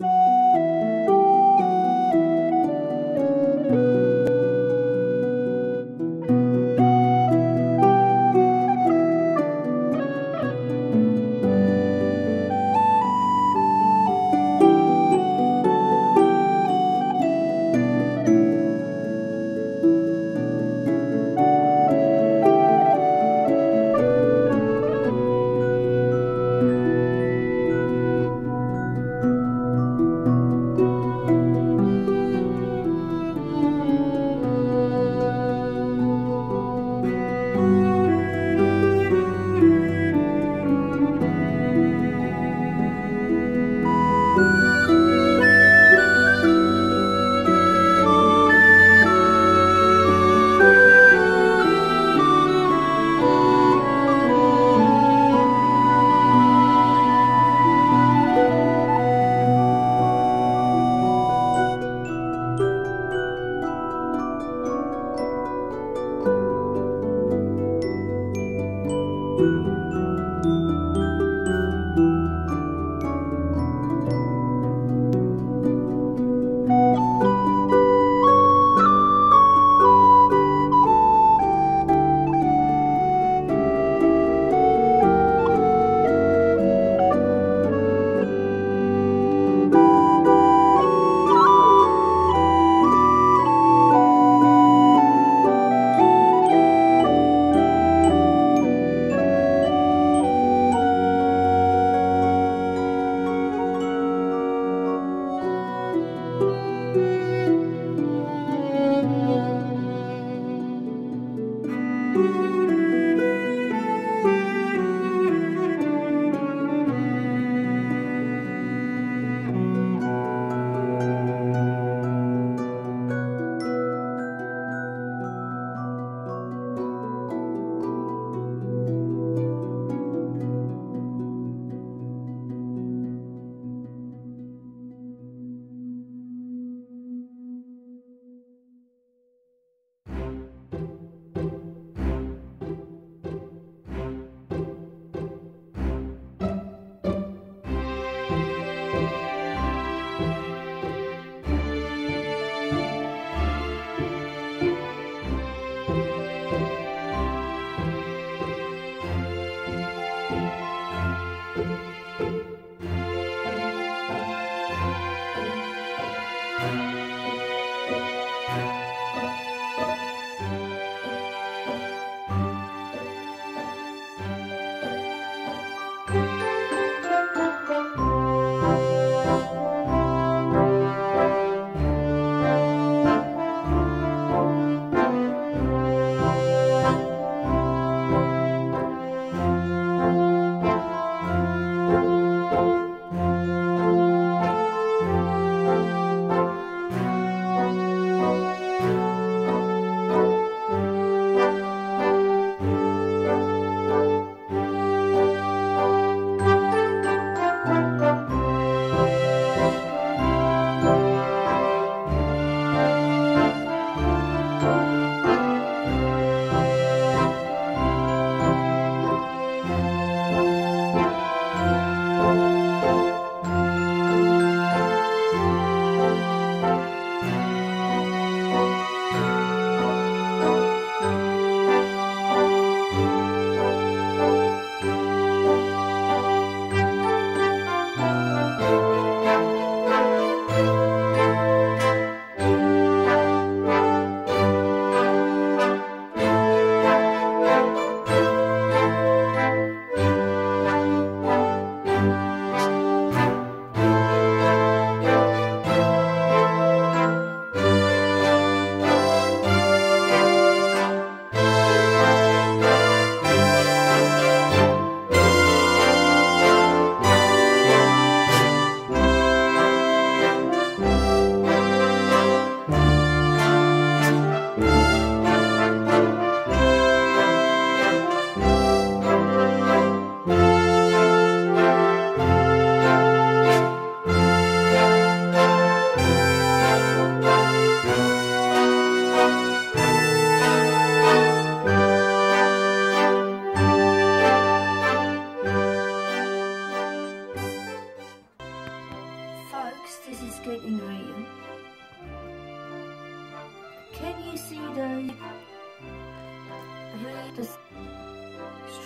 you.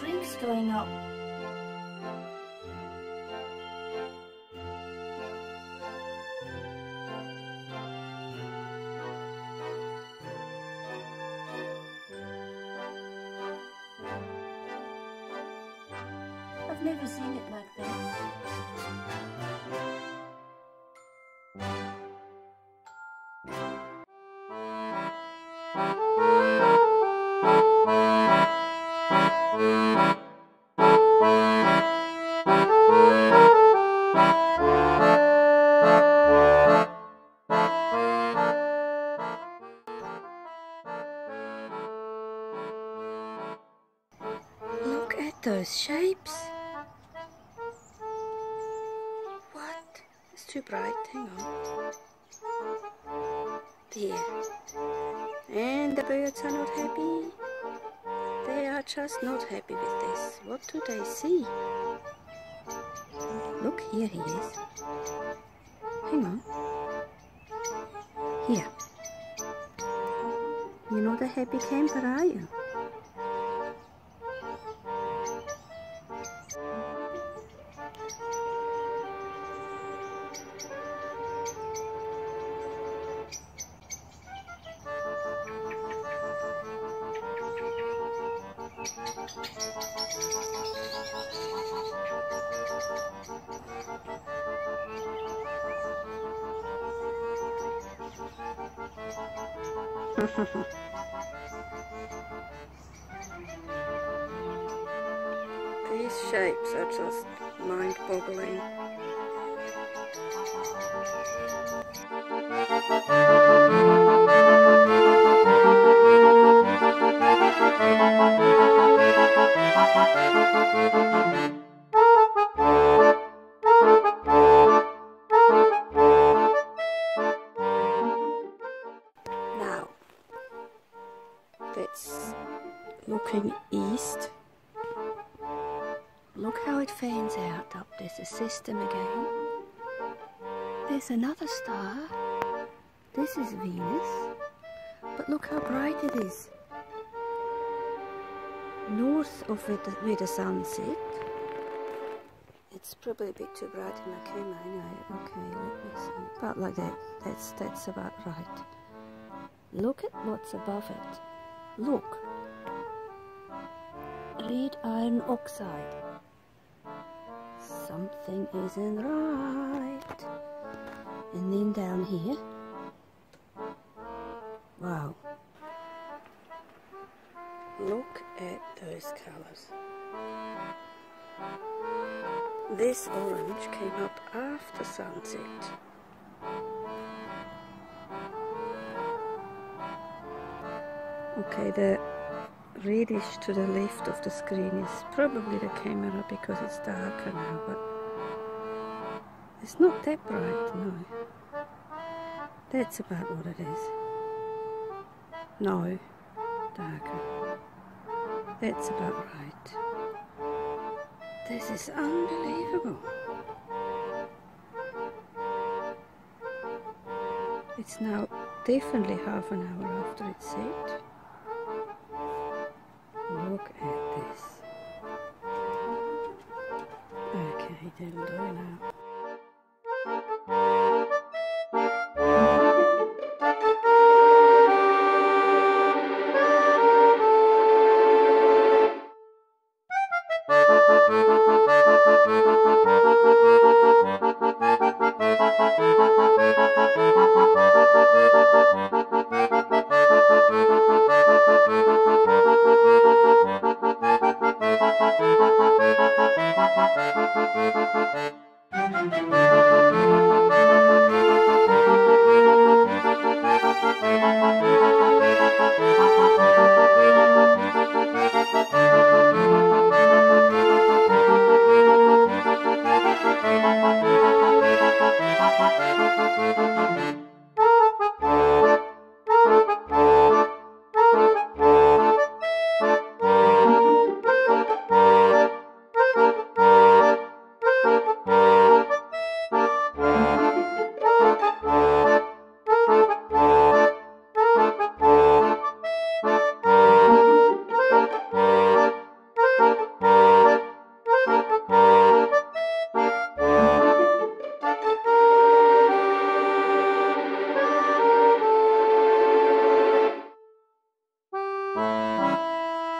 Strings going up? I've never seen it like that. Those shapes. What? It's too bright. Hang on. There. And the birds are not happy. They are just not happy with this. What do they see? Look, here he is. Hang on. Here. You're not a happy camper, are you? These shapes are just mind-boggling. Looking east. Look how it fans out up. There's a system again. There's another star. This is Venus. But look how bright it is. North of it where the sun. It's probably a bit too bright in my camera, know. Okay, let me see. About like that. That's that's about right. Look at what's above it. Look. Iron oxide. Something isn't right. And then down here. Wow. Look at those colours. This orange came up after sunset. Okay, the reddish to the left of the screen is probably the camera because it's darker now, but it's not that bright, no. That's about what it is. No, darker. That's about right. This is unbelievable. It's now definitely half an hour after it's set. Look at this. Okay, that'll do now.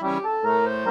Música